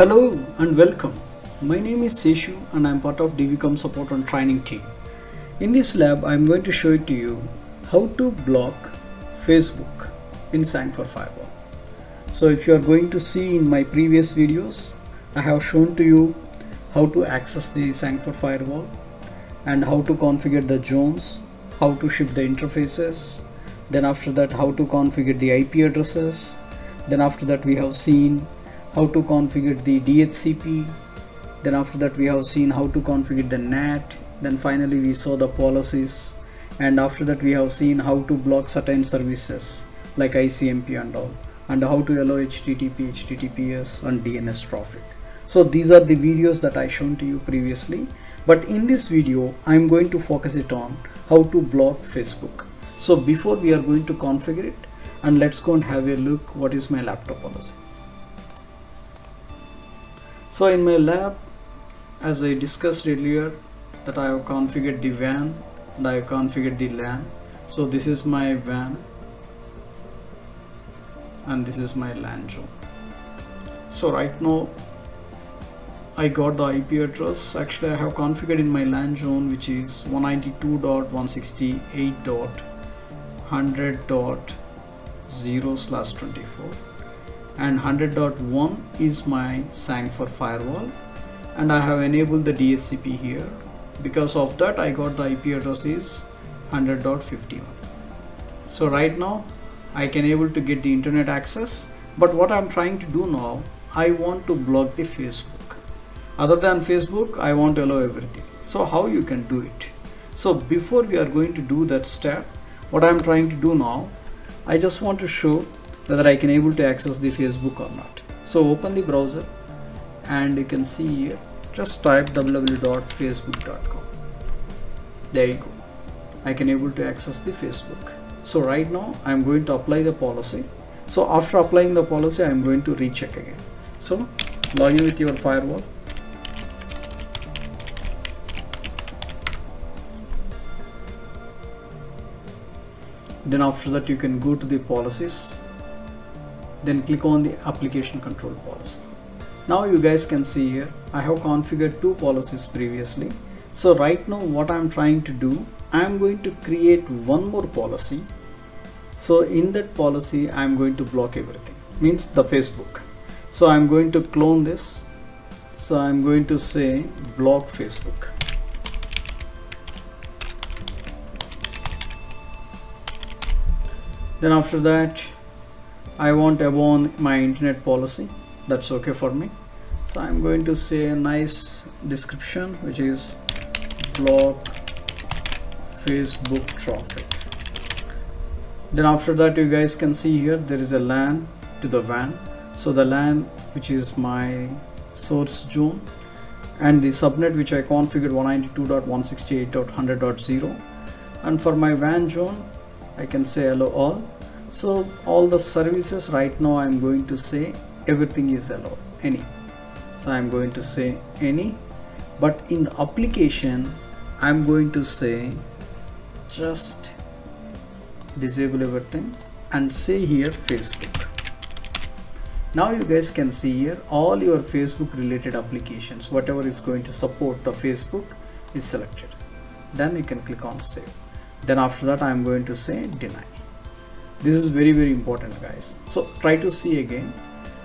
Hello and welcome. My name is Seshu and I am part of DVCom support and training team. In this lab, I am going to show it to you how to block Facebook in SANGFOR Firewall. So if you are going to see in my previous videos, I have shown to you how to access the SANGFOR Firewall and how to configure the zones, how to shift the interfaces, then after that how to configure the IP addresses, then after that we have seen how to configure the DHCP then after that we have seen how to configure the NAT then finally we saw the policies and after that we have seen how to block certain services like ICMP and all and how to allow HTTP, HTTPS and DNS traffic. So these are the videos that I shown to you previously but in this video I'm going to focus it on how to block Facebook. So before we are going to configure it and let's go and have a look what is my laptop policy. So in my lab, as I discussed earlier, that I have configured the WAN and I have configured the LAN. So this is my WAN and this is my LAN zone. So right now I got the IP address. Actually I have configured in my LAN zone which is 192.168.100.0 slash 24 and 100.1 is my SANGFOR firewall. And I have enabled the DHCP here. Because of that I got the IP address is 100.51 so right now I can able to get the internet access. But what I'm trying to do now I want to block the Facebook. Other than Facebook I want to allow everything. So how you can do it? So before we are going to do that step what I'm trying to do now I just want to show whether I can able to access the Facebook or not. So open the browser and you can see here just type www.facebook.com. There you go. I can able to access the Facebook. So right now I'm going to apply the policy. So after applying the policy I'm going to recheck again. So log in with your firewall. Then after that you can go to the policies then click on the application control policy. Now you guys can see here I have configured two policies previously. So right now what I'm trying to do I'm going to create one more policy. So in that policy I'm going to block everything. Means the Facebook. So I'm going to clone this. So I'm going to say block Facebook. Then after that I want above my internet policy. That's okay for me. So I'm going to say a nice description which is block Facebook traffic. Then after that you guys can see here there is a LAN to the WAN. So the LAN which is my source zone and the subnet which I configured 192.168.100.0 and for my WAN zone I can say hello all so all the services right now I'm going to say everything is allowed. Any. So I'm going to say any. But in the application I'm going to say just disable everything and say here Facebook. Now you guys can see here all your Facebook related applications whatever is going to support the Facebook is selected. Then you can click on save. Then after that I'm going to say deny this is very very important guys. So try to see again.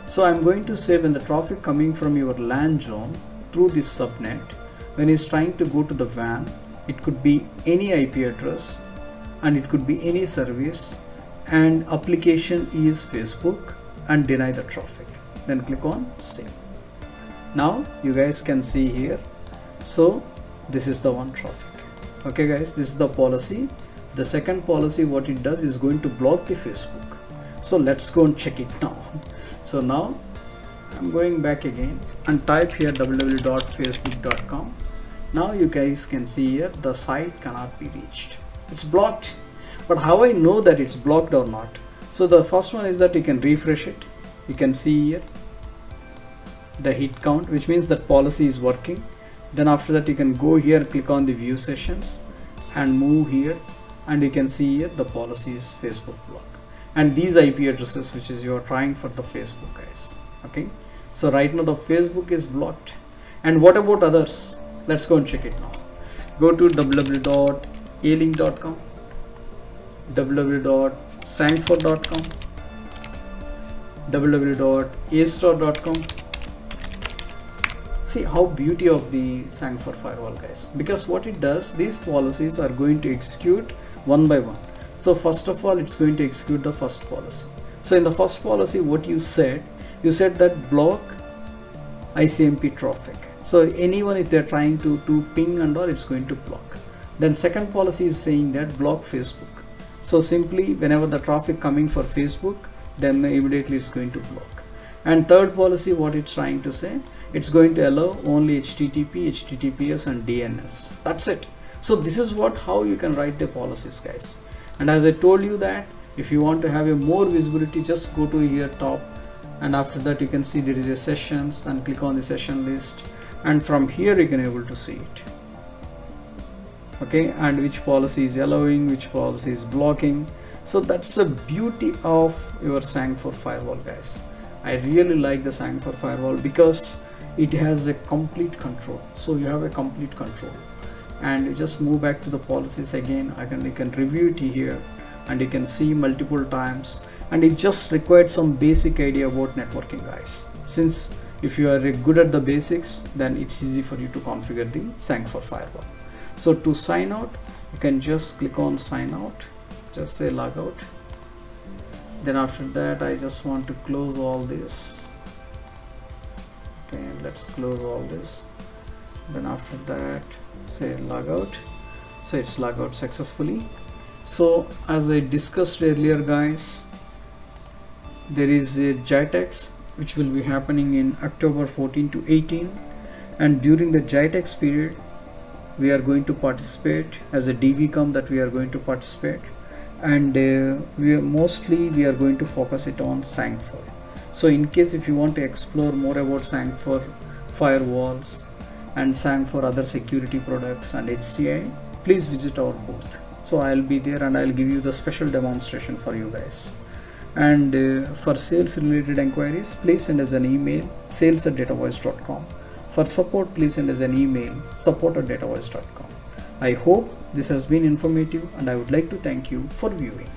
So I'm going to say when the traffic coming from your LAN zone through this subnet when it's trying to go to the WAN it could be any IP address and it could be any service and application is Facebook and deny the traffic. Then click on save. Now you guys can see here. So this is the one traffic. Okay guys this is the policy the second policy what it does is going to block the Facebook. So let's go and check it now. So now I'm going back again and type here www.facebook.com now you guys can see here the site cannot be reached. It's blocked. But how I know that it's blocked or not? So the first one is that you can refresh it. You can see here the hit count which means that policy is working. Then after that you can go here click on the view sessions and move here and you can see here the policies Facebook block. And these IP addresses which is you are trying for the Facebook guys. Okay? So right now the facebook is blocked. And what about others? Let's go and check it now. Go to www.alink.com www.sangfor.com www.astore.com see how beauty of the Sangfor firewall guys. Because what it does these policies are going to execute one by one. So first of all it's going to execute the first policy. So in the first policy what you said you said that block ICMP traffic. So anyone if they're trying to do ping and all it's going to block. Then second policy is saying that block Facebook. So simply whenever the traffic coming for Facebook then immediately it's going to block. And third policy what it's trying to say it's going to allow only HTTP, HTTPS and DNS. That's it. So this is what how you can write the policies guys. And as I told you that if you want to have a more visibility just go to here top. And after that you can see there is a sessions and click on the session list. And from here you can able to see it. Okay? And which policy is allowing which policy is blocking. So that's the beauty of your Sangfor firewall guys. I really like the Sangfor firewall because it has a complete control. So you have a complete control and you just move back to the policies again. I can you can review it here and you can see multiple times. And it just required some basic idea about networking guys. Since if you are good at the basics then it's easy for you to configure the Sangfor firewall. So to sign out you can just click on sign out. Just say log out then after that I just want to close all this. Okay let's close all this then after that say log out. So it's log out successfully. So as I discussed earlier guys there is a GITEX which will be happening in October 14 to 18 and during the GITEX period we are going to participate. As a DVCOM that we are going to participate. And uh, we are mostly we are going to focus it on Sangfor so in case if you want to explore more about Sangfor firewalls and Sangfor other security products and HCI please visit our booth. So I'll be there and I'll give you the special demonstration for you guys. And uh, for sales related inquiries please send us an email sales at datavoiz.com for support please send us an email support at datavoiz.com I hope this has been informative and I would like to thank you for viewing